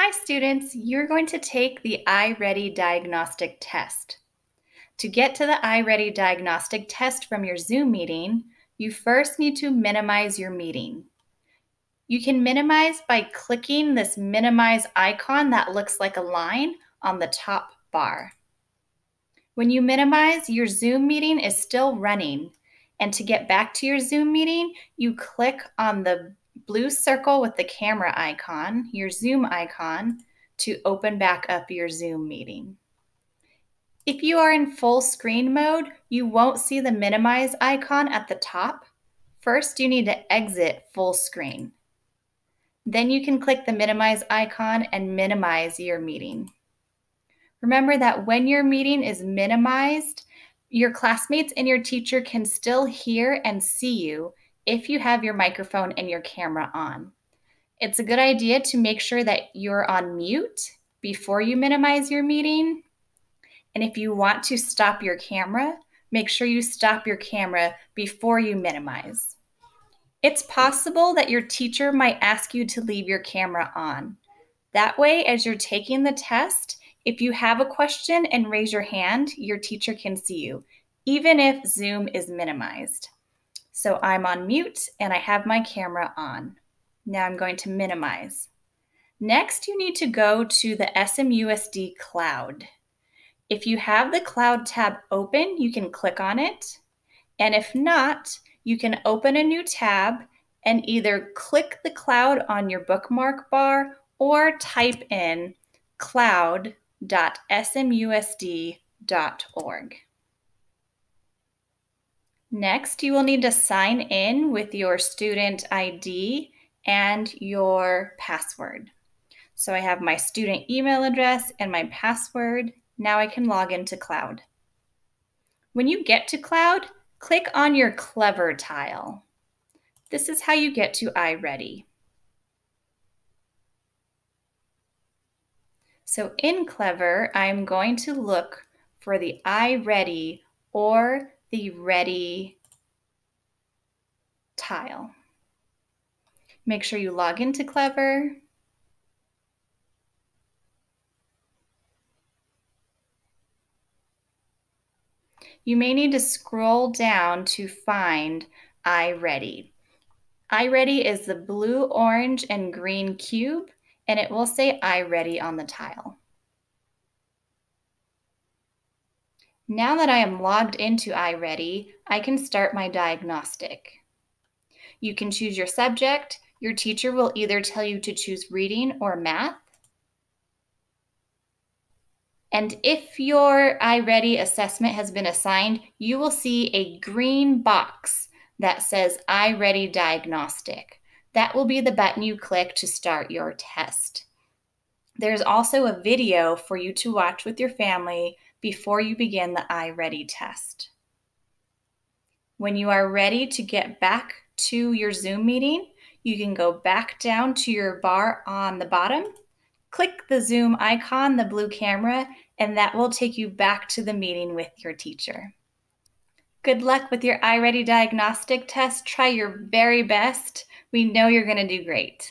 Hi students, you're going to take the iReady diagnostic test. To get to the iReady diagnostic test from your Zoom meeting, you first need to minimize your meeting. You can minimize by clicking this minimize icon that looks like a line on the top bar. When you minimize, your Zoom meeting is still running. And to get back to your Zoom meeting, you click on the blue circle with the camera icon, your Zoom icon, to open back up your Zoom meeting. If you are in full screen mode, you won't see the minimize icon at the top. First, you need to exit full screen. Then you can click the minimize icon and minimize your meeting. Remember that when your meeting is minimized, your classmates and your teacher can still hear and see you if you have your microphone and your camera on. It's a good idea to make sure that you're on mute before you minimize your meeting. And if you want to stop your camera, make sure you stop your camera before you minimize. It's possible that your teacher might ask you to leave your camera on. That way, as you're taking the test, if you have a question and raise your hand, your teacher can see you, even if Zoom is minimized. So I'm on mute and I have my camera on. Now I'm going to minimize. Next, you need to go to the SMUSD cloud. If you have the cloud tab open, you can click on it. And if not, you can open a new tab and either click the cloud on your bookmark bar or type in cloud.smusd.org. Next, you will need to sign in with your student ID and your password. So I have my student email address and my password. Now I can log into Cloud. When you get to Cloud, click on your Clever tile. This is how you get to iReady. So in Clever, I'm going to look for the iReady or the ready tile. Make sure you log into Clever. You may need to scroll down to find iReady. iReady is the blue, orange, and green cube, and it will say iReady on the tile. Now that I am logged into iReady, I can start my diagnostic. You can choose your subject. Your teacher will either tell you to choose reading or math. And if your iReady assessment has been assigned, you will see a green box that says iReady Diagnostic. That will be the button you click to start your test. There's also a video for you to watch with your family before you begin the iReady test. When you are ready to get back to your Zoom meeting, you can go back down to your bar on the bottom, click the Zoom icon, the blue camera, and that will take you back to the meeting with your teacher. Good luck with your iReady diagnostic test. Try your very best. We know you're going to do great.